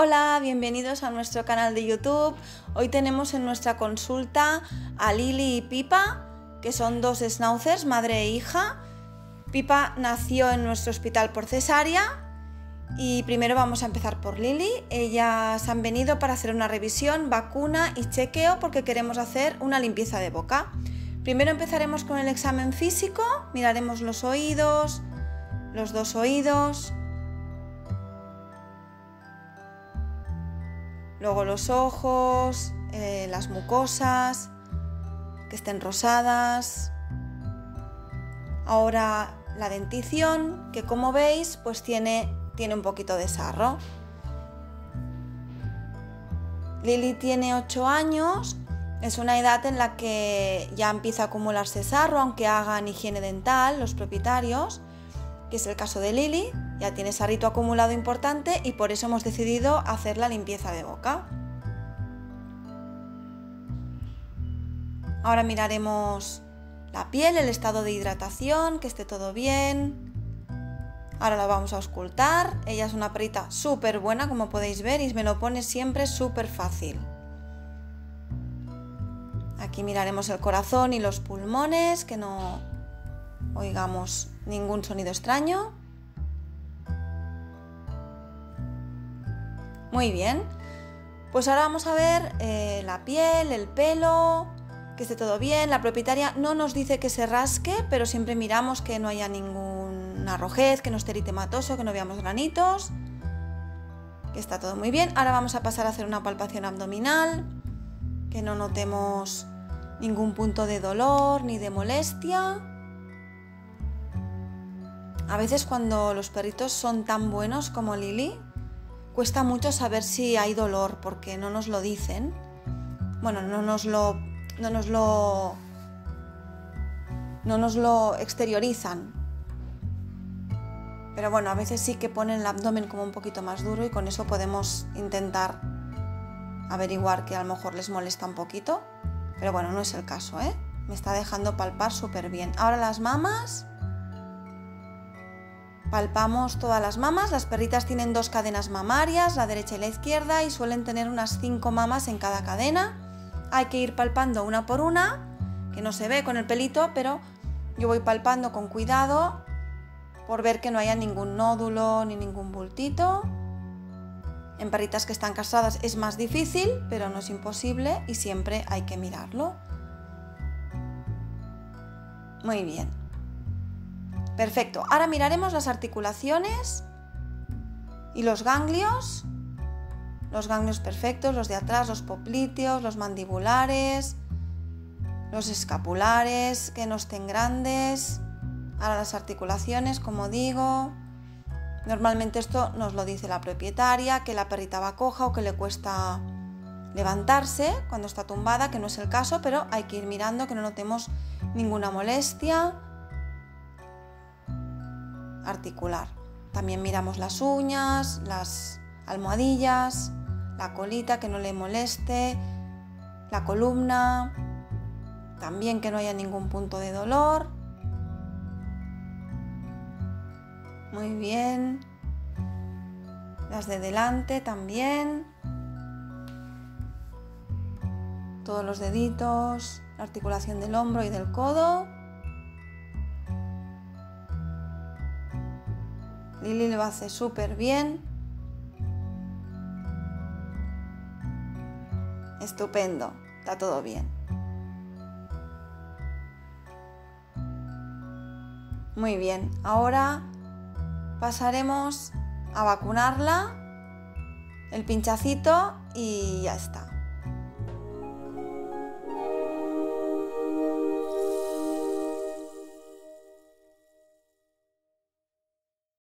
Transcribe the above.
Hola, bienvenidos a nuestro canal de YouTube. Hoy tenemos en nuestra consulta a Lili y Pipa, que son dos schnauzers, madre e hija. Pipa nació en nuestro hospital por cesárea y primero vamos a empezar por Lili. Ellas han venido para hacer una revisión, vacuna y chequeo porque queremos hacer una limpieza de boca. Primero empezaremos con el examen físico, miraremos los oídos, los dos oídos, Luego los ojos, eh, las mucosas, que estén rosadas. Ahora la dentición, que como veis, pues tiene, tiene un poquito de sarro. Lili tiene 8 años, es una edad en la que ya empieza a acumularse sarro, aunque hagan higiene dental los propietarios, que es el caso de Lili, ya tiene sarrito acumulado importante y por eso hemos decidido hacer la limpieza de boca. Ahora miraremos la piel, el estado de hidratación, que esté todo bien. Ahora la vamos a auscultar. Ella es una perita súper buena, como podéis ver, y me lo pone siempre súper fácil. Aquí miraremos el corazón y los pulmones, que no oigamos ningún sonido extraño. Muy bien. Pues ahora vamos a ver eh, la piel, el pelo, que esté todo bien. La propietaria no nos dice que se rasque, pero siempre miramos que no haya ninguna rojez, que no esté eritematoso, que no veamos granitos. Que está todo muy bien. Ahora vamos a pasar a hacer una palpación abdominal, que no notemos ningún punto de dolor ni de molestia. A veces cuando los perritos son tan buenos como Lily, cuesta mucho saber si hay dolor porque no nos lo dicen. Bueno, no nos lo no nos lo no nos lo exteriorizan. Pero bueno, a veces sí que ponen el abdomen como un poquito más duro y con eso podemos intentar averiguar que a lo mejor les molesta un poquito. Pero bueno, no es el caso, ¿eh? Me está dejando palpar súper bien. Ahora las mamas. Palpamos todas las mamas, las perritas tienen dos cadenas mamarias, la derecha y la izquierda, y suelen tener unas cinco mamas en cada cadena. Hay que ir palpando una por una, que no se ve con el pelito, pero yo voy palpando con cuidado por ver que no haya ningún nódulo ni ningún bultito. En perritas que están castradas es más difícil, pero no es imposible y siempre hay que mirarlo. Muy bien. Perfecto. Ahora miraremos las articulaciones y los ganglios. Los ganglios perfectos, los de atrás, los popliteos, los mandibulares, los escapulares, que no estén grandes. Ahora las articulaciones, como digo. Normalmente esto nos lo dice la propietaria, que la perrita va coja o que le cuesta levantarse cuando está tumbada, que no es el caso, pero hay que ir mirando que no notemos ninguna molestia articular. También miramos las uñas, las almohadillas, la colita que no le moleste, la columna, también que no haya ningún punto de dolor. Muy bien. Las de delante también. Todos los deditos, la articulación del hombro y del codo. Lili lo hace súper bien. Estupendo, está todo bien. Muy bien, ahora pasaremos a vacunarla, el pinchacito y ya está.